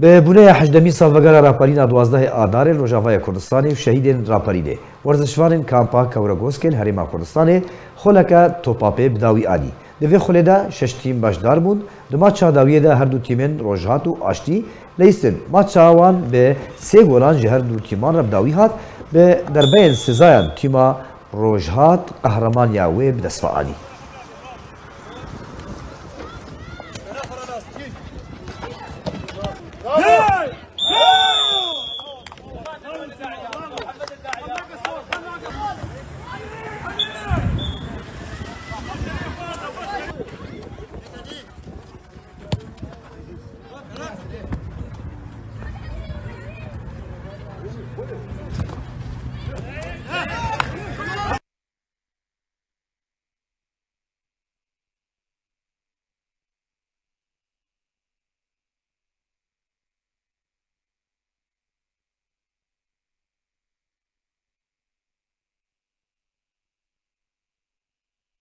به بونه 18 سالوگر راپارین 12 آدار روجاوای کردستان شهید راپارینه ورزشوارن کامپا کورگوسکل هریما کردستان خلک توپاپه بداوی آنی دوی خلی دا شش تیم باشدار بون دو ماچا داویه دا هر دو تیمین روجهات و آشتی لیستن ماچا وان به سه گولان جهر دو تیمان را بداوی هات به دربین سزاین تیما روجهات قهرمان یاوه بدسفعانی Woo!